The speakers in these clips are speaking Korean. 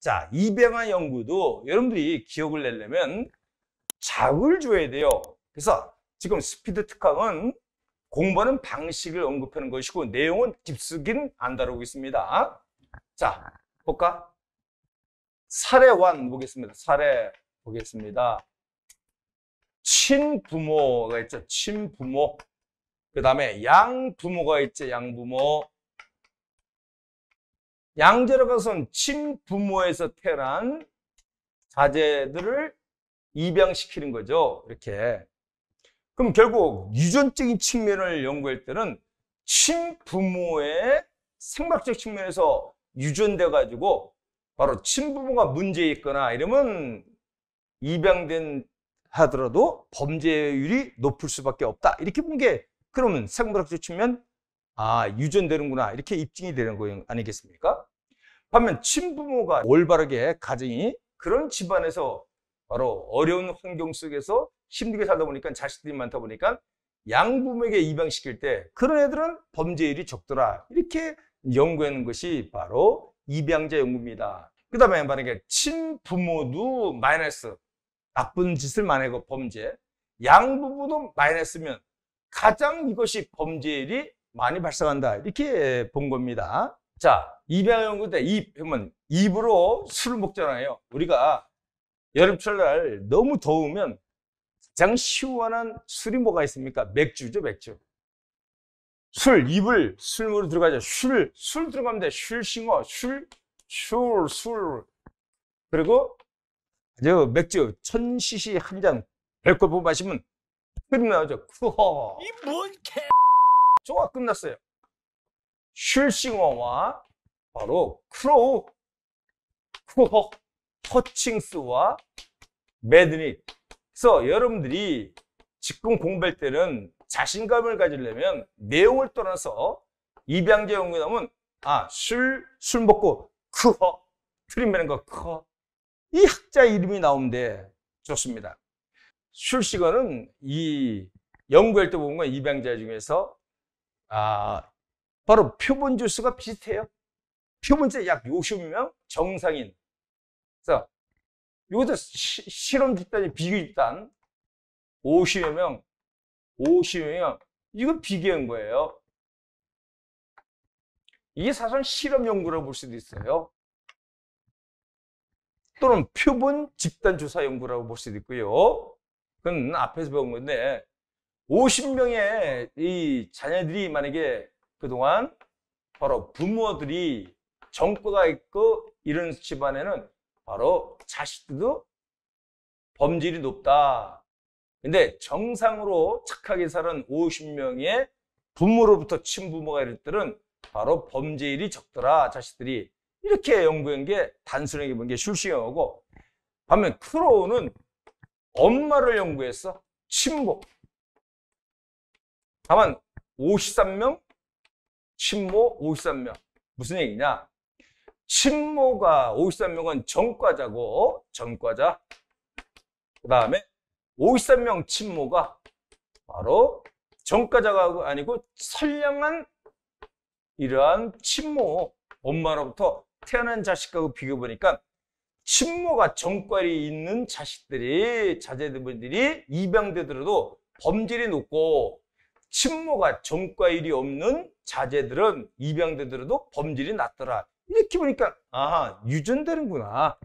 자, 입양한 연구도 여러분들이 기억을 내려면 자극을 줘야 돼요. 그래서 지금 스피드 특강은 공부하는 방식을 언급하는 것이고 내용은 깊숙이는 안 다루고 있습니다. 자, 볼까? 사례 1 보겠습니다. 사례 보겠습니다. 친부모가 있죠. 친부모. 그 다음에 양부모가 있죠. 양부모. 양자로 가서는 친부모에서 태어난 자제들을 입양시키는 거죠. 이렇게. 그럼 결국 유전적인 측면을 연구할 때는 친부모의 생물학적 측면에서 유전돼 가지고 바로 친부모가 문제 있거나 이러면 입양된 하더라도 범죄율이 높을 수밖에 없다. 이렇게 본 게 그러면 생물학적 측면 아 유전되는구나 이렇게 입증이 되는 거 아니겠습니까? 반면 친부모가 올바르게 가정이 그런 집안에서 바로 어려운 환경 속에서 힘들게 살다 보니까 자식들이 많다 보니까 양부모에게 입양시킬 때 그런 애들은 범죄율이 적더라 이렇게 연구하는 것이 바로 입양자 연구입니다. 그 다음에 만약에 친부모도 마이너스 나쁜 짓을 만약에 범죄 양부모도 마이너스면 가장 이것이 범죄율이 많이 발생한다 이렇게 본 겁니다. 자 입양 연구 때입 하면 입으로 술을 먹잖아요. 우리가 여름철날 너무 더우면 가장 시원한 술이 뭐가 있습니까? 맥주죠 맥주. 술, 입을 술물로 들어가죠. 술, 술 들어가면 돼. 술 싱어, 술, 술, 술. 그리고 저 맥주 천 cc 한 잔, 보고 마시면 흐름 나오죠. 쿠허. 이뭔 개. 좋아, 끝났어요. 슐싱어와 바로 크로우, 쿠허, 허칭스와 매드닉. 그래서 여러분들이 직군 공부할 때는 자신감을 가지려면 내용을 떠나서 입양제 연구에 나오면 아, 술, 술 먹고 크허, 트림매는 거 크허. 이 학자 이름이 나오는데 좋습니다. 슐시거는 이 연구할 때 보면 입양자 중에서 아, 바로 표본 주수가 비슷해요. 표본자 약 50명 정상인. 그래서 이것도 시, 실험 집단이 비교 집단 50여 명 50명 이거 비교한 거예요. 이게 사실 실험 연구라고 볼 수도 있어요. 또는 표본 집단 조사 연구라고 볼 수도 있고요. 그건 앞에서 배운 건데 50명의 이 자녀들이 만약에 그동안 바로 부모들이 정과가 있고 이런 집안에는 바로 자식들도 범죄율이 높다. 근데 정상으로 착하게 사는 50명의 부모로부터 친부모가 이럴 때는 바로 범죄율이 적더라 자식들이 이렇게 연구한 게 단순하게 본 게 슐싱하고 반면 크로우는 엄마를 연구했어 친모 다만 53명 친모 53명. 무슨 얘기냐? 친모가 53명은 전과자고 전과자. 그 다음에 53명 친모가 바로 전과자가 아니고 선량한 이러한 친모 엄마로부터 태어난 자식하고 비교해보니까 친모가 전과이 있는 자식들이 자제들이 입양되더라도 범죄율이 높고 친모가 전과일이 없는 자제들은 입양되더라도 범죄율이 낮더라. 이렇게 보니까 아 유전되는구나.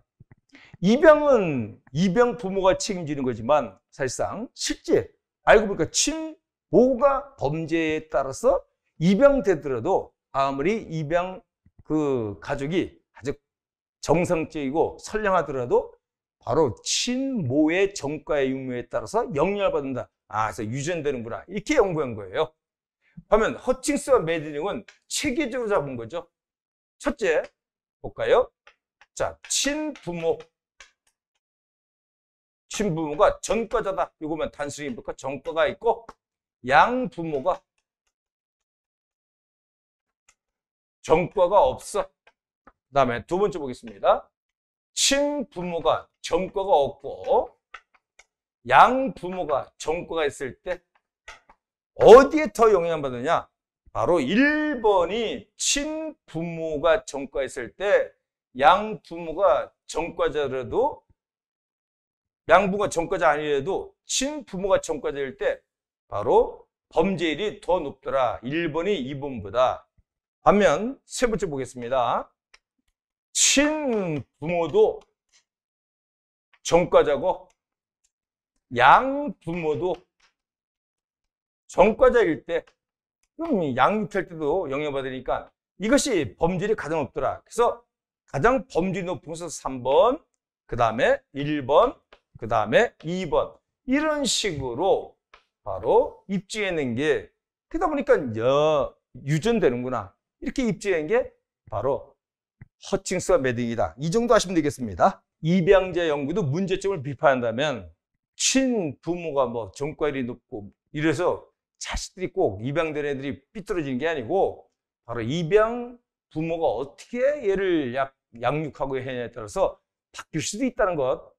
입양은 입양 부모가 책임지는 거지만 사실상 실제 알고 보니까 친모가 범죄에 따라서 입양되더라도 아무리 입양 그 가족이 아주 정상적이고 선량하더라도 바로 친모의 정과의 유무에 따라서 영향을 받는다. 아, 그래서 유전되는구나. 이렇게 연구한 거예요. 하면 허칭스와 메드닝은 체계적으로 잡은 거죠. 첫째, 볼까요? 자, 친부모. 친부모가 전과자다. 이거면 단순히 볼까? 전과가 있고, 양부모가 전과가 없어. 그 다음에 두 번째 보겠습니다. 친부모가 전과가 없고, 양 부모가 전과가 있을 때, 어디에 더 영향 받느냐? 바로 1번이 친부모가 전과했을 때 양 부모가 전과자라도 양부가 전과자 아니래도 친부모가 전과자일 때 바로 범죄율이 더 높더라. 1번이 2번보다. 반면 세 번째 보겠습니다. 친부모도 전과자고 양 부모도 전과자일 때 그럼 양육할 때도 영향받으니까 이것이 범죄율이 가장 높더라. 그래서 가장 범죄율이 높은 것은 3번, 그 다음에 1번, 그 다음에 2번. 이런 식으로 바로 입증해낸 게 그러다 보니까 여, 유전되는구나. 이렇게 입증한 게 바로 허칭스와 매딩이다. 이 정도 하시면 되겠습니다. 입양자 연구도 문제점을 비판한다면 친부모가 뭐 전과율이 높고 이래서 자식들이 꼭 입양된 애들이 삐뚤어지는 게 아니고 바로 입양 부모가 어떻게 얘를 약, 양육하고 해냐에 따라서 바뀔 수도 있다는 것